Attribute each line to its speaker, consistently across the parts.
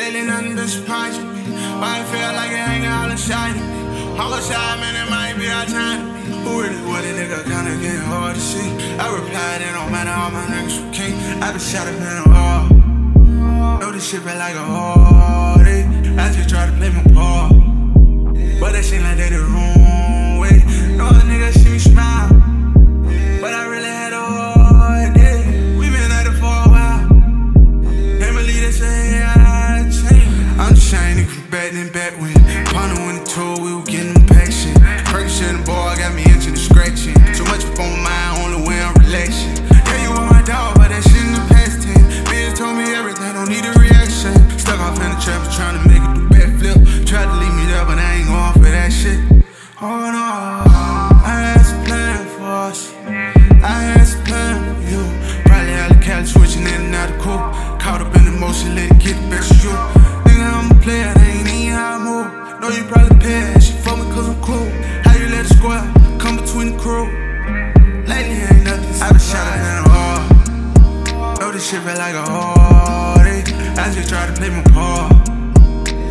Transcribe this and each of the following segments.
Speaker 1: ain't nothing but surprise me. Why I feel like it hanging all inside of me. Homicide, man, it might be our time. Who really would a nigga kinda getting hard to see? I replied, it don't matter, all my niggas were king. I been shot up in a wall. Know this shit feel like a heartache. I just try to play my part. But that seem like they the wrong Partner when the tour, we were getting impatient. Perks in the bar got me into the scratching. Too much up on my mind, only way I'm relaxing. Yeah, you were my dog, but that shit in the past tense. Bitch told me everything, don't need a reaction. Stuck off in the trap, trying to make it do backflip. Tried to leave me there, but I ain't going for that shit. Oh no, I had some plan for us. I had some plan for you. Probably out of Cali, switching in and out of cool. Caught up in emotion, let it get the best of you. Nigga, I'm a player, that ain't even how I move. Know you probably pissed, she fuck me cause I'm cool. How you let the square come between the crew? Lately ain't nothing. I been shot in the heart. Know this shit feel like a heartache. I just try to play my part.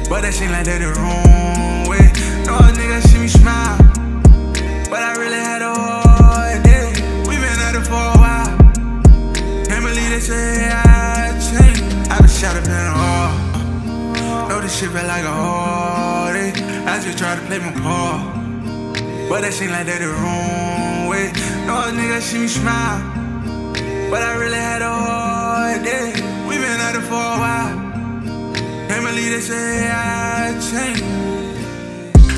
Speaker 1: But that seem like they the wrong way. No other niggas see me smile. But I really had a hard day. We been at it for a while. Can't believe they say I changed. I been shot up in the heart. Know this shit feel like a heartache. I just try to play my part. But that seem like they the wrong way. No niggas see me smile. But I really had a hard day. We been at it for a while. Can't believe they say I changed.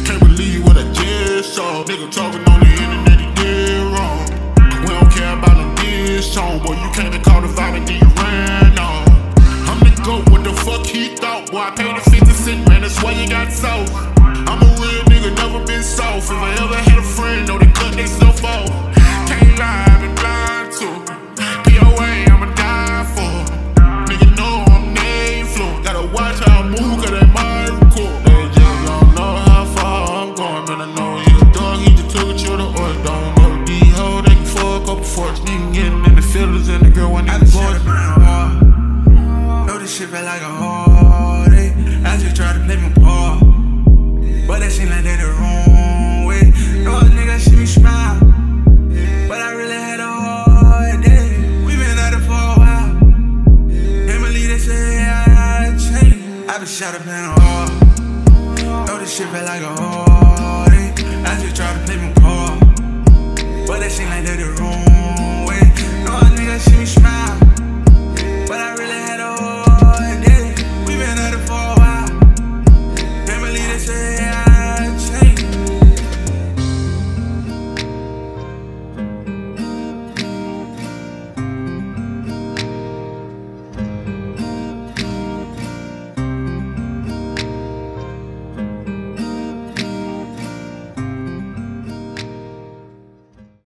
Speaker 2: Can't believe what I just saw. Nigga talking on the internet, he did wrong. We don't care about no diss song, boy. You came and caught a vibe and then you ran soft. I'm a real nigga, never been soft. If I ever had a friend, know they cut they self off. Can't lie, I've been blind to. POA, I'ma die for. Nigga know I'm name flow. Gotta watch how I move, cause that my record. They just don't know how far I'm going, man. I know he a dog, he just took a chill to or don't know the hoe. They can fuck up a force, nigga getting in the feelings and the girl when they going.
Speaker 1: in. Uh, know this shit feel like a heartache. Shot up in oh. the heart. Know this shit feel like a heartache.